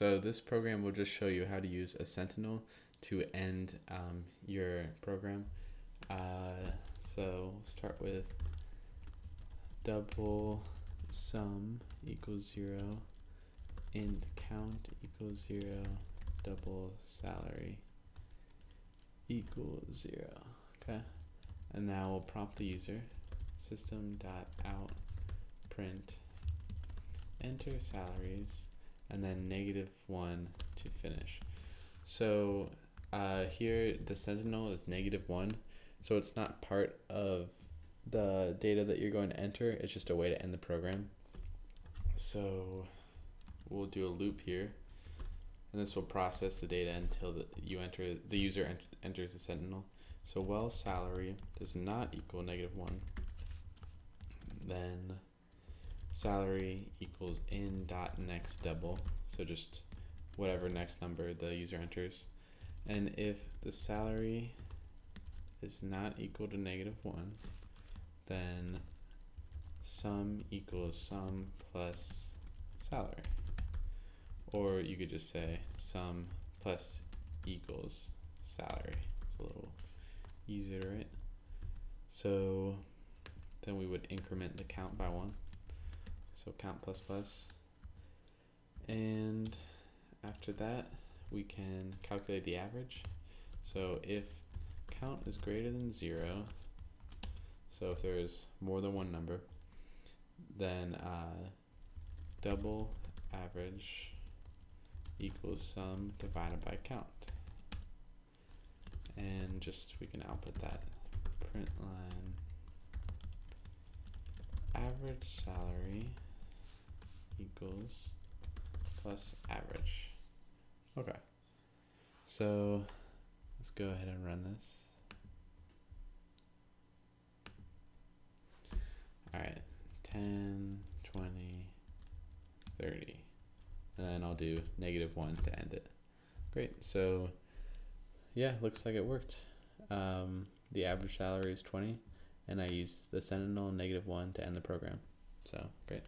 So this program will just show you how to use a Sentinel to end um, your program. Uh, so start with double sum equals zero, int count equals zero, double salary equals zero. Okay, and now we'll prompt the user system dot out print enter salaries and then negative one to finish. So uh, here the sentinel is negative one, so it's not part of the data that you're going to enter. It's just a way to end the program. So we'll do a loop here, and this will process the data until the, you enter the user ent enters the sentinel. So while salary does not equal negative one, then salary equals in dot next double. So just whatever next number the user enters. And if the salary is not equal to negative one then sum equals sum plus salary. Or you could just say sum plus equals salary. It's a little easier right so then we would increment the count by one so count plus plus. And after that, we can calculate the average. So if count is greater than zero, so if there's more than one number, then uh, double average equals sum divided by count. And just we can output that print line average salary equals plus average. Okay. So let's go ahead and run this. All right, 10, 20, 30. And then I'll do negative one to end it. Great, so yeah, looks like it worked. Um, the average salary is 20 and I used the Sentinel negative one to end the program. So great.